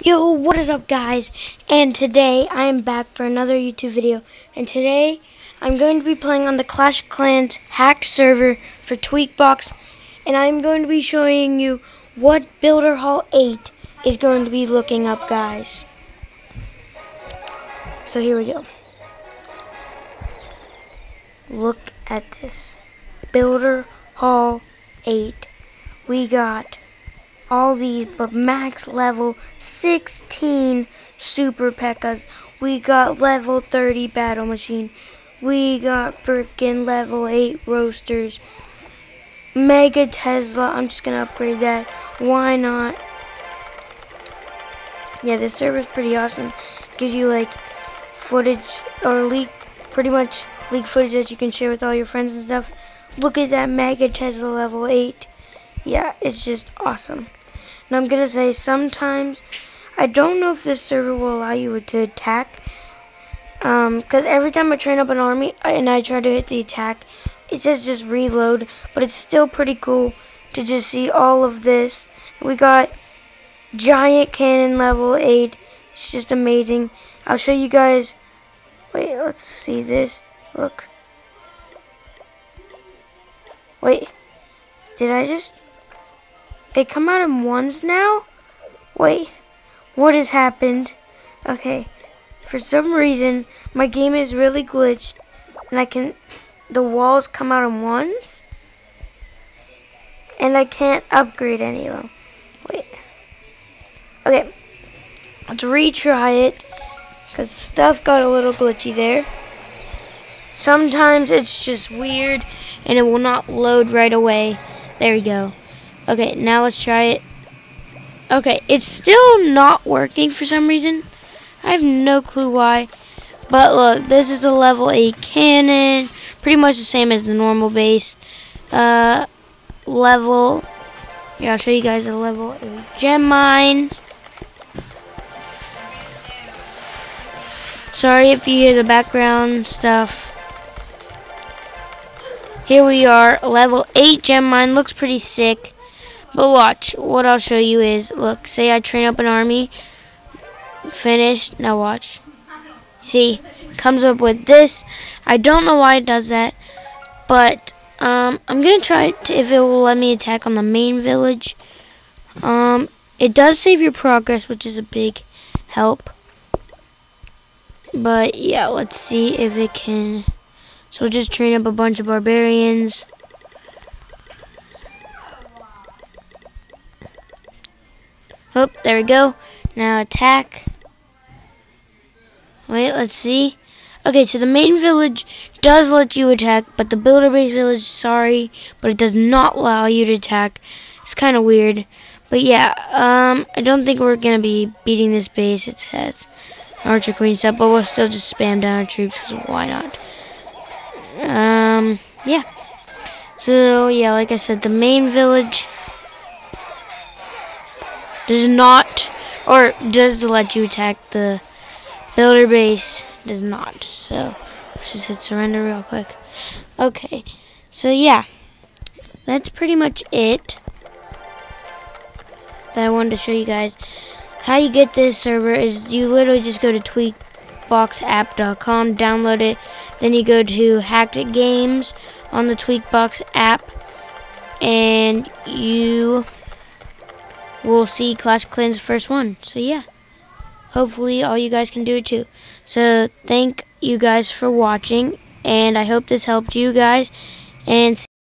Yo, what is up guys? And today I am back for another YouTube video. And today I'm going to be playing on the Clash Clans hacked server for Tweakbox. And I'm going to be showing you what Builder Hall 8 is going to be looking up guys. So here we go. Look at this. Builder Hall 8. We got all these, but max level 16 Super P.E.K.K.A.s. We got level 30 Battle Machine. We got freaking level 8 Roasters. Mega Tesla. I'm just going to upgrade that. Why not? Yeah, this server is pretty awesome. Gives you like footage or leak, pretty much leak footage that you can share with all your friends and stuff. Look at that Mega Tesla level 8. Yeah, it's just awesome. And I'm going to say sometimes, I don't know if this server will allow you to attack. Because um, every time I train up an army and I try to hit the attack, it says just reload. But it's still pretty cool to just see all of this. We got giant cannon level 8. It's just amazing. I'll show you guys. Wait, let's see this. Look. Wait. Did I just... They come out in ones now? Wait, what has happened? Okay, for some reason, my game is really glitched, and I can, the walls come out in ones, and I can't upgrade any of them. Wait. Okay, let's retry it, because stuff got a little glitchy there. Sometimes it's just weird, and it will not load right away. There we go. Okay, now let's try it. Okay, it's still not working for some reason. I have no clue why. But look, this is a level 8 cannon. Pretty much the same as the normal base. Uh, level... Yeah, I'll show you guys a level 8 gem mine. Sorry if you hear the background stuff. Here we are, level 8 gem mine. Looks pretty sick. But watch, what I'll show you is, look, say I train up an army, finished, now watch. See, comes up with this. I don't know why it does that, but um, I'm going to try to, if it will let me attack on the main village. Um, it does save your progress, which is a big help. But yeah, let's see if it can. So just train up a bunch of barbarians. Oh, there we go. Now attack. Wait, let's see. Okay, so the main village does let you attack, but the builder base village, sorry, but it does not allow you to attack. It's kind of weird. But yeah, um, I don't think we're going to be beating this base. It has Archer Queen stuff, but we'll still just spam down our troops, because why not? Um, yeah. So, yeah, like I said, the main village does not, or does let you attack the builder base, does not. So, let's just hit surrender real quick. Okay, so yeah, that's pretty much it that I wanted to show you guys. How you get this server is you literally just go to tweakboxapp.com, download it, then you go to Hacked Games on the Tweakbox app, and you we'll see Clash Clans first one. So yeah, hopefully all you guys can do it too. So thank you guys for watching, and I hope this helped you guys. And